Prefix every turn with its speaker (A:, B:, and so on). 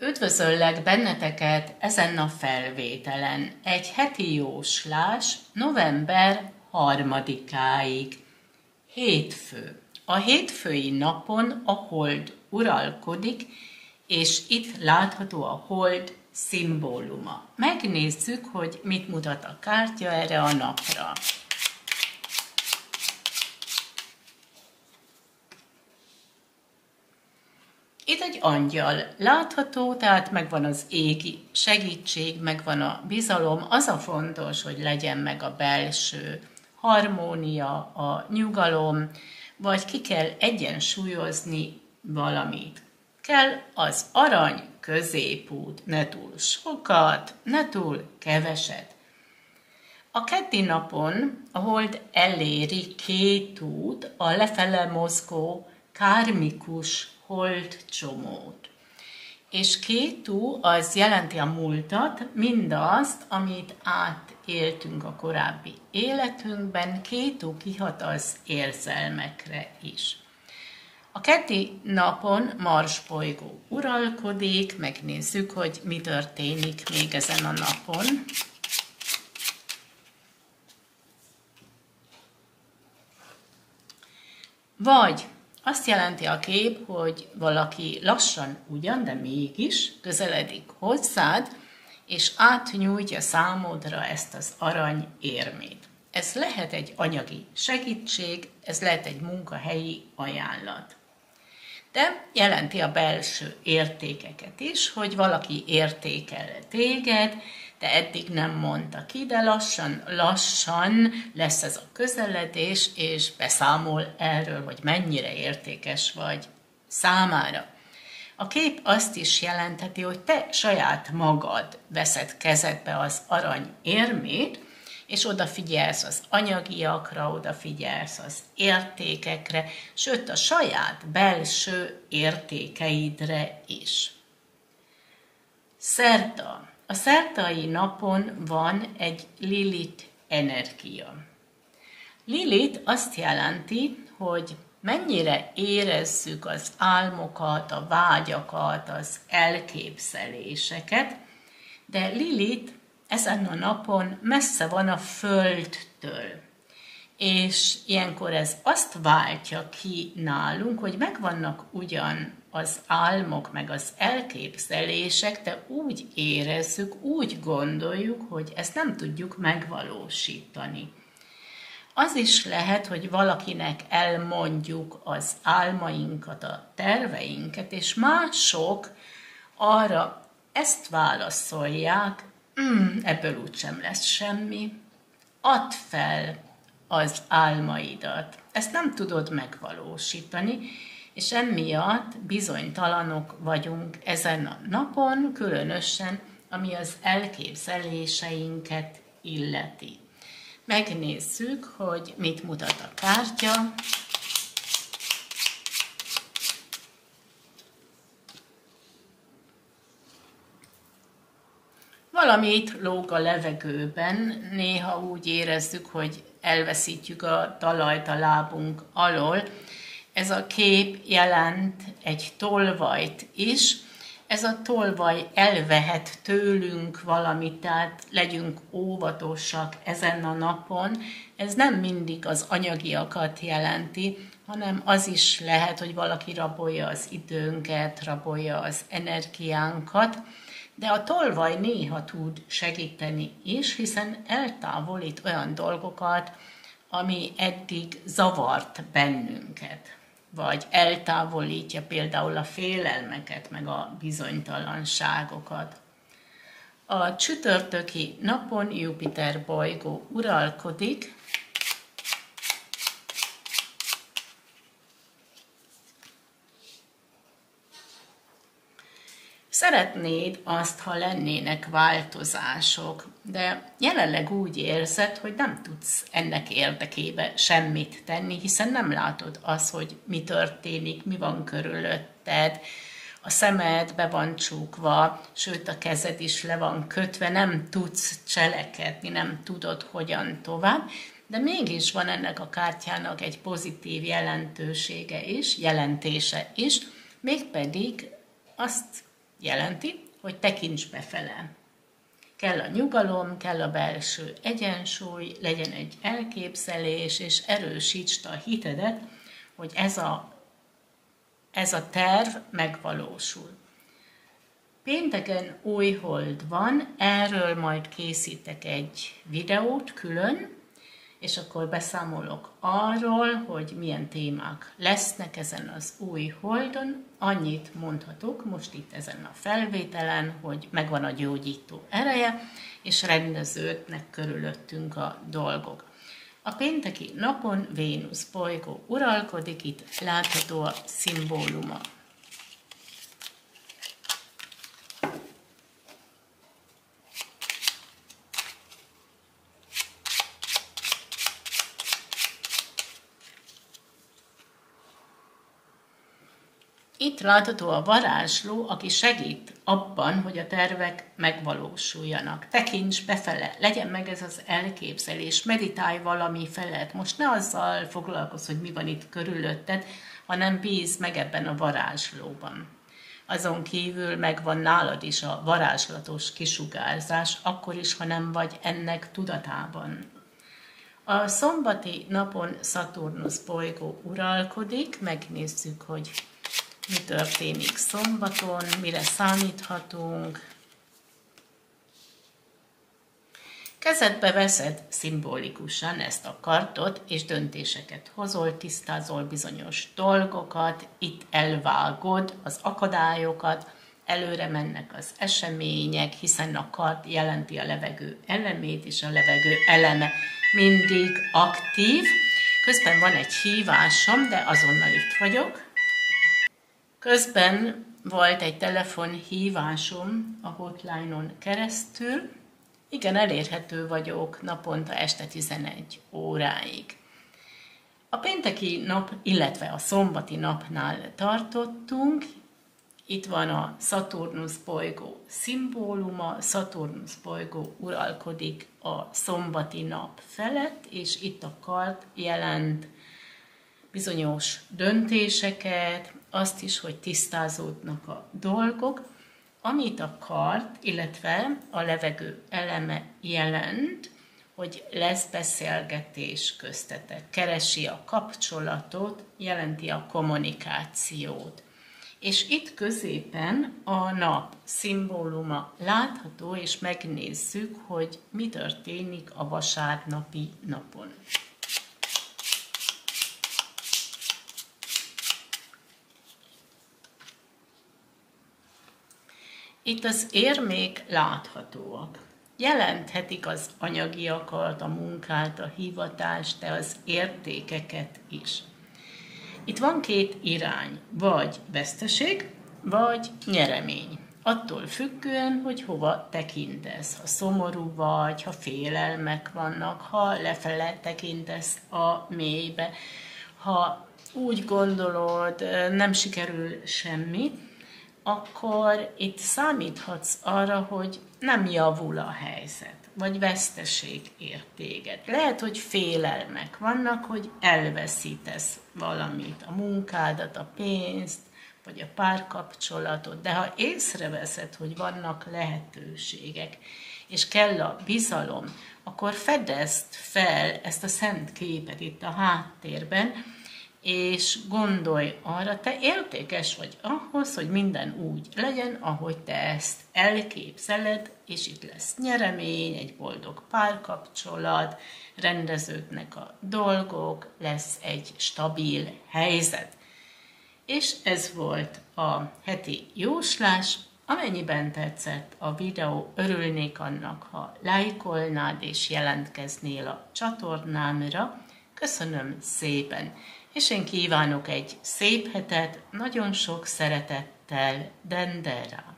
A: Üdvözöllek benneteket ezen a felvételen. Egy heti jóslás november harmadikáig. Hétfő. A hétfői napon a hold uralkodik, és itt látható a hold szimbóluma. Megnézzük, hogy mit mutat a kártya erre a napra. Itt egy angyal látható, tehát megvan az égi segítség, megvan a bizalom. Az a fontos, hogy legyen meg a belső harmónia, a nyugalom, vagy ki kell egyensúlyozni valamit. Kell az arany középút, ne túl sokat, ne túl keveset. A keddi napon a hold eléri két út a lefele mozgó kármikus holt csomót. És kétú az jelenti a múltat, mindazt, amit átéltünk a korábbi életünkben, kétú kihat az érzelmekre is. A keddi napon Mars bolygó uralkodik, megnézzük, hogy mi történik még ezen a napon. Vagy azt jelenti a kép, hogy valaki lassan ugyan, de mégis közeledik hozzád, és átnyújtja számodra ezt az arany érmét. Ez lehet egy anyagi segítség, ez lehet egy munkahelyi ajánlat. De jelenti a belső értékeket is, hogy valaki értékel téged, de eddig nem mondta ki, de lassan, lassan lesz ez a közeledés, és beszámol erről, hogy mennyire értékes vagy számára. A kép azt is jelentheti, hogy te saját magad veszed kezedbe az arany érmét, és odafigyelsz az anyagiakra, odafigyelsz az értékekre, sőt a saját belső értékeidre is. Szerta a szertai napon van egy Lilit energia. Lilit azt jelenti, hogy mennyire érezzük az álmokat, a vágyakat, az elképzeléseket, de Lilit ezen a napon messze van a Földtől. És ilyenkor ez azt váltja ki nálunk, hogy megvannak ugyan az álmok, meg az elképzelések, de úgy érezzük, úgy gondoljuk, hogy ezt nem tudjuk megvalósítani. Az is lehet, hogy valakinek elmondjuk az álmainkat, a terveinket, és mások arra ezt válaszolják, mm, ebből úgysem lesz semmi, add fel az álmaidat. Ezt nem tudod megvalósítani, és emiatt bizonytalanok vagyunk ezen a napon, különösen ami az elképzeléseinket illeti. Megnézzük, hogy mit mutat a kártya. Valamit lóg a levegőben, néha úgy érezzük, hogy elveszítjük a talajt a lábunk alól, ez a kép jelent egy tolvajt is. Ez a tolvaj elvehet tőlünk valamit, tehát legyünk óvatosak ezen a napon. Ez nem mindig az anyagiakat jelenti, hanem az is lehet, hogy valaki rabolja az időnket, rabolja az energiánkat, de a tolvaj néha tud segíteni is, hiszen eltávolít olyan dolgokat, ami eddig zavart bennünket vagy eltávolítja például a félelmeket, meg a bizonytalanságokat. A csütörtöki napon Jupiter bolygó uralkodik, Szeretnéd azt, ha lennének változások, de jelenleg úgy érzed, hogy nem tudsz ennek érdekébe semmit tenni, hiszen nem látod azt, hogy mi történik, mi van körülötted, a szemed be van csukva, sőt a kezed is le van kötve, nem tudsz cselekedni, nem tudod hogyan tovább, de mégis van ennek a kártyának egy pozitív jelentősége is, jelentése is, mégpedig azt jelenti, hogy tekints befele. Kell a nyugalom, kell a belső egyensúly, legyen egy elképzelés, és erősítsd a hitedet, hogy ez a, ez a terv megvalósul. Pénteken új hold van, erről majd készítek egy videót külön, és akkor beszámolok arról, hogy milyen témák lesznek ezen az új holdon. Annyit mondhatok most itt ezen a felvételen, hogy megvan a gyógyító ereje, és rendeződnek körülöttünk a dolgok. A pénteki napon Vénusz bolygó uralkodik, itt látható a szimbóluma Itt látható a varázsló, aki segít abban, hogy a tervek megvalósuljanak. Tekints befele, legyen meg ez az elképzelés, meditálj valami felett. Most ne azzal foglalkozz, hogy mi van itt körülötted, hanem bíz meg ebben a varázslóban. Azon kívül megvan nálad is a varázslatos kisugárzás, akkor is, ha nem vagy ennek tudatában. A szombati napon Szaturnusz bolygó uralkodik, megnézzük, hogy mi történik szombaton, mire számíthatunk. Kezedbe veszed szimbolikusan ezt a kartot, és döntéseket hozol, tisztázol bizonyos dolgokat, itt elvágod az akadályokat, előre mennek az események, hiszen a kart jelenti a levegő elemét, és a levegő eleme mindig aktív. Közben van egy hívásom, de azonnal itt vagyok. Közben volt egy telefonhívásom a hotline-on keresztül. Igen, elérhető vagyok naponta este 11 óráig. A pénteki nap, illetve a szombati napnál tartottunk. Itt van a Szaturnusz bolygó szimbóluma. Szaturnusz bolygó uralkodik a szombati nap felett, és itt a kart jelent bizonyos döntéseket, azt is, hogy tisztázódnak a dolgok, amit a kart, illetve a levegő eleme jelent, hogy lesz beszélgetés köztetek, keresi a kapcsolatot, jelenti a kommunikációt. És itt középen a nap szimbóluma látható, és megnézzük, hogy mi történik a vasárnapi napon. Itt az érmék láthatóak. Jelenthetik az anyagiakat, a munkát, a hivatást, de az értékeket is. Itt van két irány, vagy veszteség, vagy nyeremény. Attól függően, hogy hova tekintesz. Ha szomorú vagy, ha félelmek vannak, ha lefele tekintesz a mélybe, ha úgy gondolod, nem sikerül semmi, akkor itt számíthatsz arra, hogy nem javul a helyzet, vagy veszteség ér téged. Lehet, hogy félelmek vannak, hogy elveszítesz valamit, a munkádat, a pénzt, vagy a párkapcsolatot, de ha észreveszed, hogy vannak lehetőségek, és kell a bizalom, akkor fedezd fel ezt a szent képet itt a háttérben, és gondolj arra, te értékes vagy ahhoz, hogy minden úgy legyen, ahogy te ezt elképzeled, és itt lesz nyeremény, egy boldog párkapcsolat, rendeződnek a dolgok, lesz egy stabil helyzet. És ez volt a heti jóslás. Amennyiben tetszett a videó, örülnék annak, ha lájkolnád és jelentkeznél a csatornámra. Köszönöm szépen! És én kívánok egy szép hetet, nagyon sok szeretettel, Dendera.